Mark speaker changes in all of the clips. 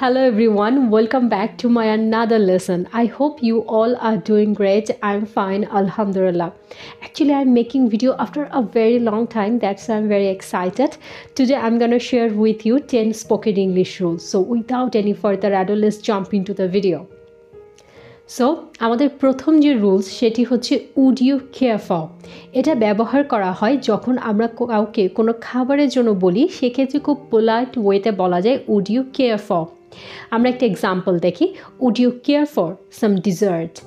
Speaker 1: Hello everyone, welcome back to my another lesson. I hope you all are doing great. I'm fine, Alhamdulillah. Actually, I'm making video after a very long time. That's why I'm very excited. Today, I'm gonna share with you 10 spoken English rules. So, without any further ado, let's jump into the video. So আমাদের প্রথম যে rules সেটি হচ্ছে would you care এটা ব্যবহার করা হয় যখন আমরা কাউকে কোনো খাবারের জন্য বলি সেক্ষেত্রে খুব পোলাইট ওয়েতে বলা যায় উড ইউ কেয়ার ফর আমরা একটা এক্সাম্পল দেখি। Would you care for some dessert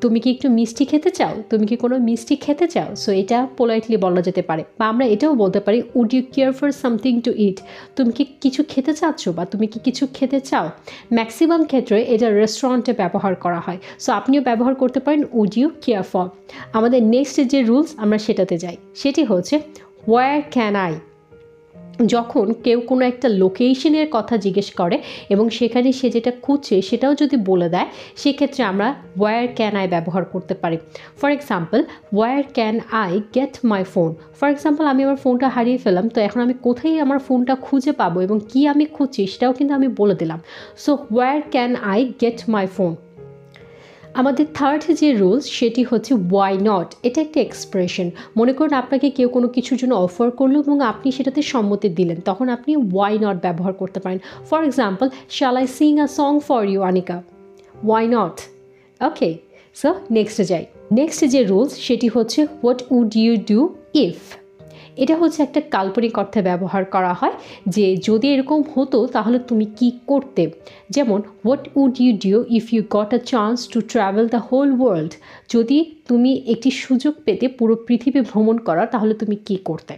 Speaker 1: তুমি কি একটু মিষ্টি খেতে চাও? তুমি কি কোনো মিষ্টি খেতে চাও? সো এটা পোলাইটলি বলা যেতে পারে। বা আমরা এটাও বলতে পারি would you care for something to eat তুমি কি কিছু খেতে চাচ্ছ বা তুমি কি কিছু খেতে চাও? ম্যাক্সিমাম ক্ষেত্রে এটা রেস্টুরেন্টে ব্যবহার করা হয়। সো আপনিও ব্যবহার করতে পারেন উড ইউ কেয়ার ফর আমাদের নেক্সট যে রুলস আমরা সেটাতে যাই। সেটি হচ্ছে ওয়ার ক্যান আই যখন কেউ কোনো একটা লোকেশনের কথা জিজ্ঞেস করে এবং সেখানে সে যেটা খুঁজছে সেটাও যদি বলে দেয়, সেক্ষেত্রে আমরা ওয়ার ক্যান আই ব্যবহার করতে পারি। For example where can I get my phone for example আমি আমার ফোনটা হারিয়ে ফেলাম তো এখন আমি কোথায় আমার ফোনটা খুঁজে পাবো এবং কি আমি খুঁজছি সেটাও কিন্তু আমি বলে দিলাম। So where can I get my phone আমাদের থার্ড যে রুলস সেটি হচ্ছে ওয়াই নট এটা একটা এক্সপ্রেশন মনে করুন আপনাকে কেউ কোনো কিছুর জন্য অফার করল এবং আপনি সেটাতে সম্মতি দিলেন। তখন আপনি ওয়াই নট ব্যবহার করতে পারেন। For example shall I sing a song for you Anika why not okay so নেক্সটে যাই। নেক্সট যে রুলস সেটি হচ্ছে what would you do if এটা হচ্ছে একটা কাল্পনিক অর্থে ব্যবহার করা হয় যে যদি এরকম হতো তাহলে তুমি কি করতে? যেমন what would you do if you got a chance to travel the whole world যদি তুমি একটি সুযোগ পেতে পুরো পৃথিবী ভ্রমণ করা, তাহলে তুমি কি করতে?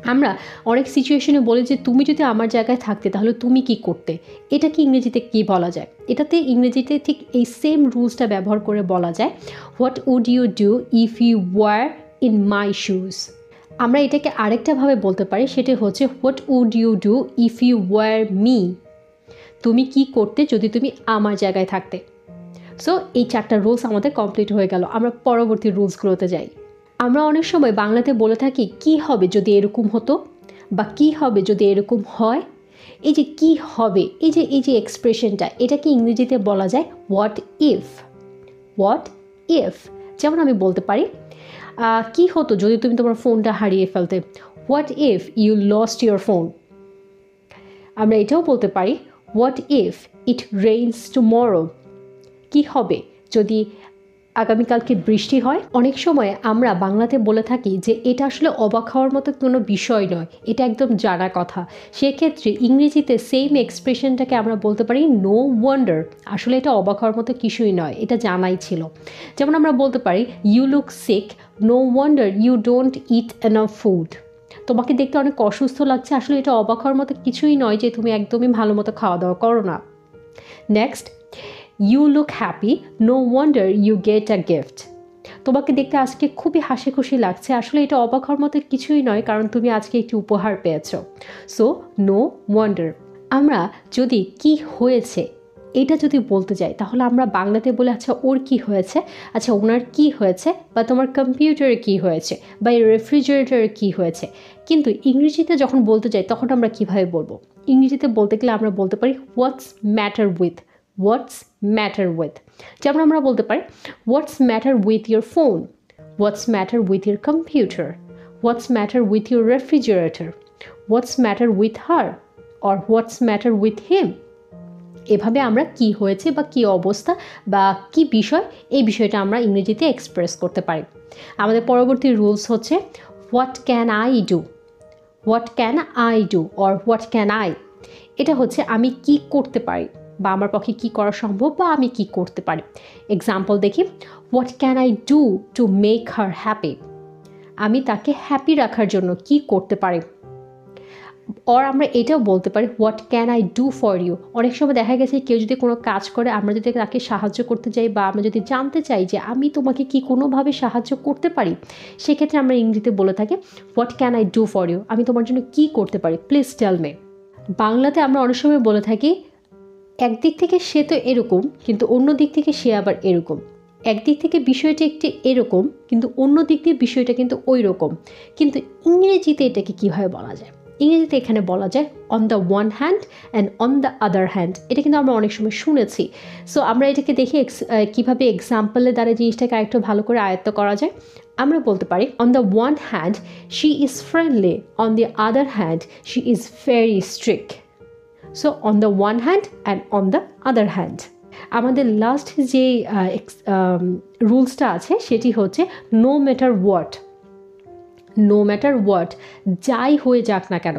Speaker 1: আমরা অনেক সিচুয়েশনে বলি যে, তুমি যদি আমার জায়গায় থাকতে, তাহলে তুমি কি করতে? এটা কি ইংরেজিতে কি বলা যায়? এটাতে ইংরেজিতে ঠিক এই সেম রুলসটা ব্যবহার করে বলা যায় what would you do if you were in my shoes আমরা এটাকে আরেকটাভাবে বলতে পারি, সেটা হচ্ছে what would you do if you were me তুমি কি করতে যদি তুমি আমার জায়গায় থাকতে? সো এই চারটা রুলস আমাদের কমপ্লিট হয়ে গেল। আমরা পরবর্তী রুলসগুলোতে যাই। আমরা অনেক সময় বাংলাতে বলে থাকি, কি হবে যদি এরকম হতো? বা, কি হবে যদি এরকম হয়? এই যে, কি হবে? এই যে এই যে এক্সপ্রেশনটা এটাকে ইংরেজিতে বলা যায় হোয়াট ইফ হোয়াট ইফ যেমন আমি বলতে পারি কি হতো যদি তুমি তোমার ফোনটা হারিয়ে ফেলতে? What if you lost your phone আমরা এটাও বলতে পারি what if it rains tomorrow কি হবে? যদি আগামীকালকে বৃষ্টি হয়। অনেক সময় আমরা বাংলাতে বলে থাকি যে, এটা আসলে অবাক হওয়ার মতো কোনো বিষয় নয়। এটা একদম জানা কথা। সেক্ষেত্রে ইংরেজিতে সেম এক্সপ্রেশনটাকে আমরা বলতে পারি নো ওয়ান্ডার আসলে এটা অবাক হওয়ার মতো কিছুই নয়। এটা জানাই ছিল। যেমন আমরা বলতে পারি you look sick no wonder you don't eat enough food তোমাকে দেখতে অনেক অসুস্থ লাগছে। আসলে এটা অবাক হওয়ার মতো কিছুই নয় যে, তুমি একদমই ভালো মতো খাওয়া দাওয়া করো না। Next you look happy no wonder you get a gift তোমাকে দেখতে আজকে খুবই হাসি খুশি লাগছে। আসলে এটা অবাক হওয়ার মতো কিছুই নয়, কারণ তুমি আজকে একটি উপহার পেয়েছ। সো নো ওয়ান্ডার আমরা যদি কি হয়েছে, এটা যদি বলতে যাই, তাহলে আমরা বাংলাতে বলে আচ্ছা ওর কি হয়েছে? আচ্ছা ওনার কি হয়েছে? বা তোমার কম্পিউটারে কি হয়েছে? বা এই রেফ্রিজারেটরে কি হয়েছে? কিন্তু ইংরেজিতে যখন বলতে যাই, তখন আমরা কীভাবে বলব? ইংরেজিতে বলতে গেলে আমরা বলতে পারি what's matter with what's matter with যেমন আমরা বলতে পারি what's matter with your phone what's matter with your computer what's matter with your refrigerator what's matter with her or what's matter with him এভাবে আমরা কি হয়েছে বা কি অবস্থা বা কি বিষয়, এই বিষয়টা আমরা ইংরেজিতে এক্সপ্রেস করতে পারি। আমাদের পরবর্তী রুলস হচ্ছে what can I do what can I do or what can I এটা হচ্ছে আমি কি করতে পারি? বা আমার পক্ষে কী করা সম্ভব বা আমি কি করতে পারি। এক্সাম্পল দেখি what can I do to make her happy আমি তাকে হ্যাপি রাখার জন্য কি করতে পারি? অর আমরা এটাও বলতে পারি what can I do for you অনেক সময় দেখা গেছে কেউ যদি কোনো কাজ করে, আমরা যদি তাকে সাহায্য করতে চাই বা আমরা যদি জানতে চাই যে আমি তোমাকে কি কোনোভাবে সাহায্য করতে পারি, সেক্ষেত্রে আমরা ইংরেজিতে বলে থাকি what can I do for you আমি তোমার জন্য কি করতে পারি? প্লিজ টেল মে বাংলাতে আমরা অনেক সময় বলে থাকি একদিক থেকে সে তো এরকম, কিন্তু অন্য দিক থেকে সে আবার এরকম। একদিক থেকে বিষয়টা একটি এরকম, কিন্তু অন্য দিক দিয়ে বিষয়টা কিন্তু ওই রকম কিন্তু ইংরেজিতে এটাকে কীভাবে বলা যায়? ইংরেজিতে এখানে বলা যায় on the one hand and on the other hand এটা কিন্তু আমরা অনেক সময় শুনেছি। সো আমরা এটাকে দেখি কীভাবে এক্সাম্পলের দ্বারা জিনিসটাকে আরেকটু ভালো করে আয়ত্ত করা যায়। আমরা বলতে পারি on the one hand she is friendly on the other hand she is very strict so on the one hand and on the other hand আমাদের লাস্ট যে রুলসটা আছে, সেটি হচ্ছে no matter what no matter what যাই হয়ে যাক না কেন,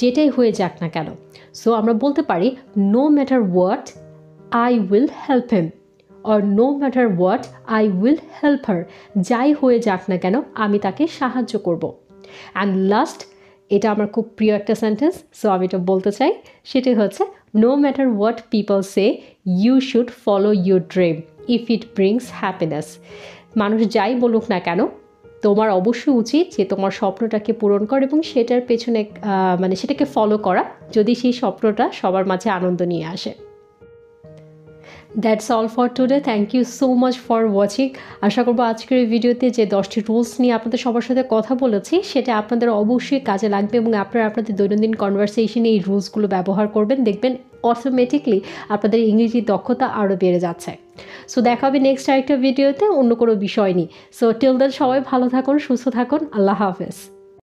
Speaker 1: যেটাই হয়ে যাক না কেন. সো আমরা বলতে পারি no matter what I will help him or no matter what I will help her যাই হয়ে যাক না কেন, আমি তাকে সাহায্য করব. অ্যান্ড লাস্ট এটা আমার খুব প্রিয় একটা সেন্টেন্স সো আমি এটা বলতে চাই। সেটি হচ্ছে no matter what people say you should follow your dream if it brings happiness মানুষ যাই বলুক না কেন, তোমার অবশ্যই উচিত যে তোমার স্বপ্নটাকে পূরণ কর এবং সেটার পেছনে মানে সেটাকে ফলো করা, যদি সেই স্বপ্নটা সবার মাঝে আনন্দ নিয়ে আসে। That's all for today thank you so much for watching আশা করব আজকের এই ভিডিওতে যে দশটি রুলস নিয়ে আপনাদের সবার সাথে কথা বলেছি, সেটা আপনাদের অবশ্যই কাজে লাগবে এবং আপনারা আপনাদের দৈনন্দিন কনভারসেশনে এই রুলসগুলো ব্যবহার করবেন। দেখবেন অটোমেটিকলি আপনাদের ইংরেজি দক্ষতা আরও বেড়ে যাচ্ছে। সো দেখা হবে নেক্সট আরেকটা ভিডিওতে অন্য কোনো বিষয় নিই সো টিল দেন সবাই ভালো থাকুন, সুস্থ থাকুন। আল্লাহ হাফেজ।